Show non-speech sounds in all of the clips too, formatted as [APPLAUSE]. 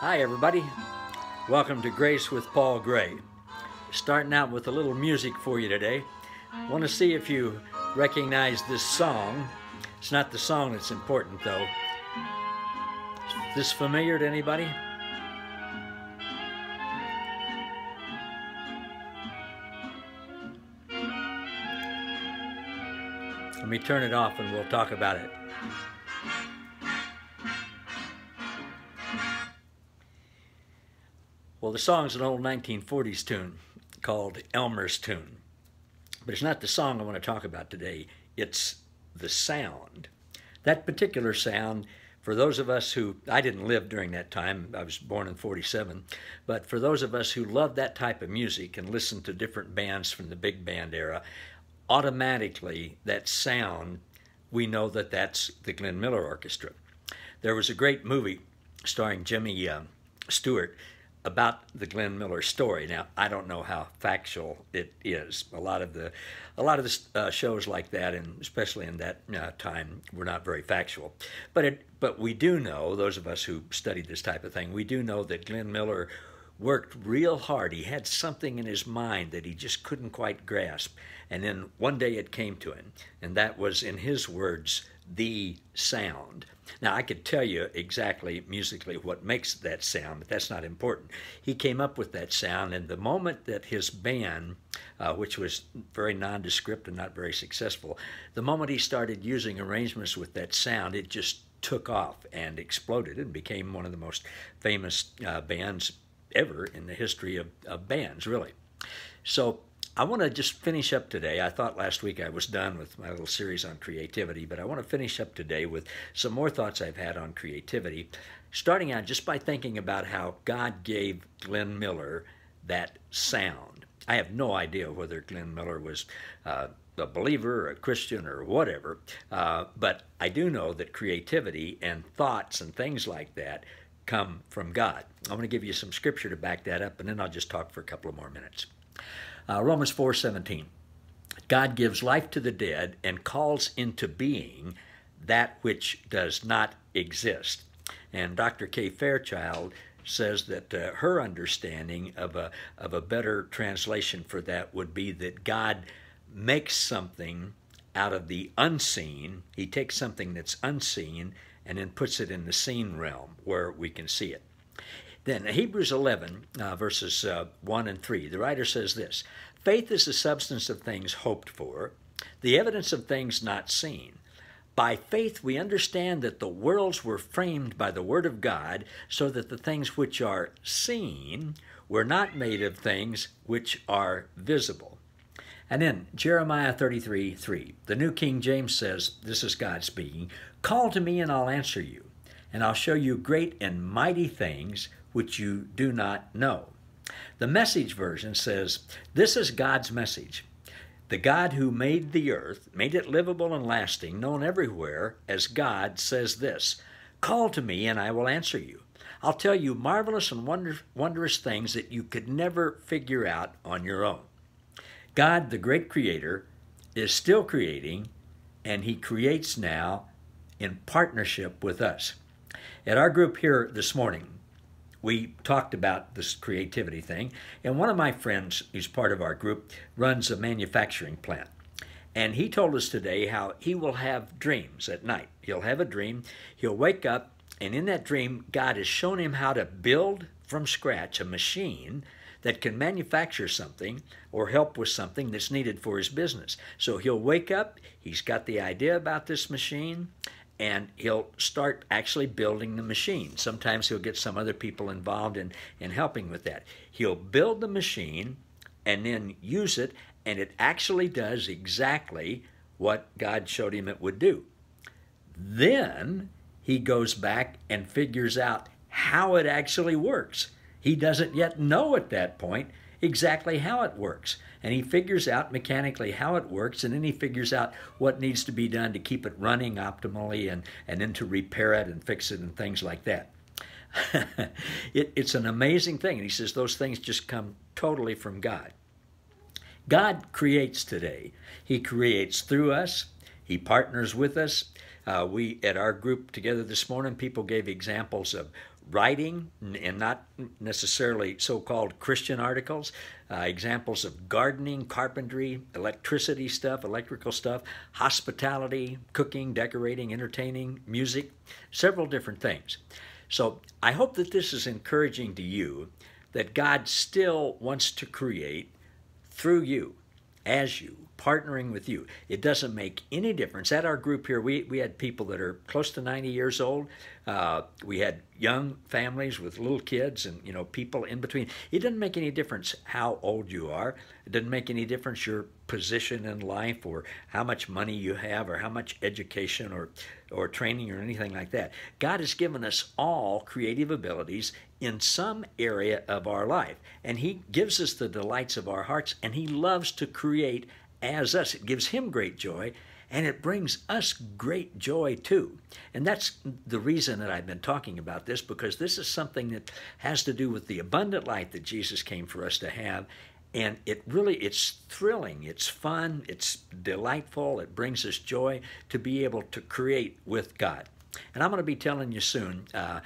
Hi, everybody. Welcome to Grace with Paul Gray. Starting out with a little music for you today. Want to see if you recognize this song. It's not the song that's important, though. Is this familiar to anybody? Let me turn it off and we'll talk about it. Well, the song's an old 1940s tune called Elmer's Tune. But it's not the song I want to talk about today, it's the sound. That particular sound, for those of us who, I didn't live during that time, I was born in 47, but for those of us who love that type of music and listen to different bands from the big band era, automatically that sound, we know that that's the Glenn Miller Orchestra. There was a great movie starring Jimmy uh, Stewart about the Glenn Miller story. Now, I don't know how factual it is. A lot of the, a lot of the uh, shows like that, and especially in that uh, time, were not very factual. But it, but we do know, those of us who studied this type of thing, we do know that Glenn Miller worked real hard. He had something in his mind that he just couldn't quite grasp. And then one day it came to him, and that was, in his words, the sound. Now, I could tell you exactly musically what makes that sound, but that's not important. He came up with that sound, and the moment that his band, uh, which was very nondescript and not very successful, the moment he started using arrangements with that sound, it just took off and exploded and became one of the most famous uh, bands ever in the history of, of bands, really. So I want to just finish up today. I thought last week I was done with my little series on creativity, but I want to finish up today with some more thoughts I've had on creativity, starting out just by thinking about how God gave Glenn Miller that sound. I have no idea whether Glenn Miller was uh, a believer or a Christian or whatever, uh, but I do know that creativity and thoughts and things like that come from God. I'm going to give you some scripture to back that up, and then I'll just talk for a couple of more minutes. Uh, Romans 4:17. God gives life to the dead and calls into being that which does not exist. And Dr. Kay Fairchild says that uh, her understanding of a, of a better translation for that would be that God makes something out of the unseen. He takes something that's unseen and then puts it in the seen realm where we can see it. Then Hebrews 11, uh, verses uh, 1 and 3, the writer says this Faith is the substance of things hoped for, the evidence of things not seen. By faith, we understand that the worlds were framed by the Word of God, so that the things which are seen were not made of things which are visible. And then Jeremiah 33 3. The New King James says, This is God speaking, Call to me and I'll answer you, and I'll show you great and mighty things which you do not know. The message version says, This is God's message. The God who made the earth, made it livable and lasting, known everywhere as God, says this Call to me and I will answer you. I'll tell you marvelous and wonder, wondrous things that you could never figure out on your own. God, the great creator, is still creating, and he creates now in partnership with us. At our group here this morning, we talked about this creativity thing, and one of my friends, who's part of our group, runs a manufacturing plant. And he told us today how he will have dreams at night. He'll have a dream, he'll wake up, and in that dream, God has shown him how to build from scratch a machine that can manufacture something or help with something that's needed for his business. So he'll wake up, he's got the idea about this machine, and he'll start actually building the machine. Sometimes he'll get some other people involved in, in helping with that. He'll build the machine and then use it, and it actually does exactly what God showed him it would do. Then he goes back and figures out how it actually works. He doesn't yet know at that point exactly how it works. And he figures out mechanically how it works, and then he figures out what needs to be done to keep it running optimally and, and then to repair it and fix it and things like that. [LAUGHS] it, it's an amazing thing. And he says those things just come totally from God. God creates today. He creates through us. He partners with us. Uh, we at our group together this morning, people gave examples of writing and not necessarily so-called Christian articles, uh, examples of gardening, carpentry, electricity stuff, electrical stuff, hospitality, cooking, decorating, entertaining, music, several different things. So I hope that this is encouraging to you that God still wants to create through you, as you, partnering with you. It doesn't make any difference. At our group here, we, we had people that are close to 90 years old. Uh, we had young families with little kids and, you know, people in between. It doesn't make any difference how old you are. It doesn't make any difference your position in life or how much money you have or how much education or, or training or anything like that. God has given us all creative abilities in some area of our life. And He gives us the delights of our hearts and He loves to create as us. It gives him great joy and it brings us great joy too. And that's the reason that I've been talking about this because this is something that has to do with the abundant life that Jesus came for us to have. And it really, it's thrilling, it's fun, it's delightful, it brings us joy to be able to create with God. And I'm going to be telling you soon uh,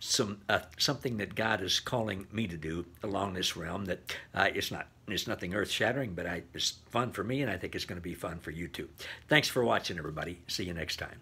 some uh, something that God is calling me to do along this realm that uh, it's not it's nothing earth shattering, but I, it's fun for me, and I think it's going to be fun for you too. Thanks for watching, everybody. See you next time.